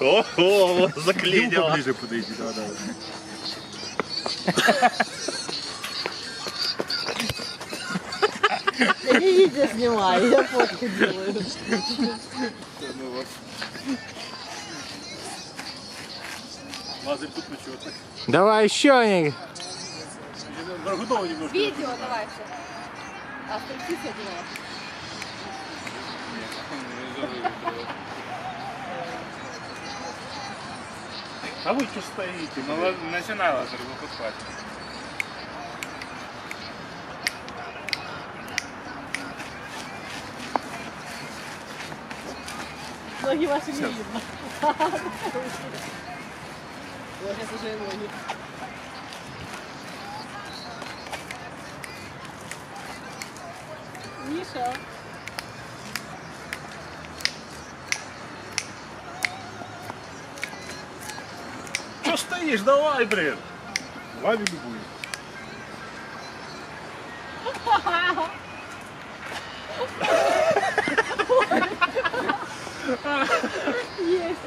Ого, заклинило. Ближе подойди, да, да. Видео снимаю, я фотку делаю. Лазарь тут почему-то. Давай еще. Немножко. Видео давай все. А стрельцы я А вы что стоите? Ну, ла- начинай лазер выпускать. Ноги ваши не видно. Вот сейчас уже и ноги. Миша. стоишь? Давай, блин. Лови любую. Есть.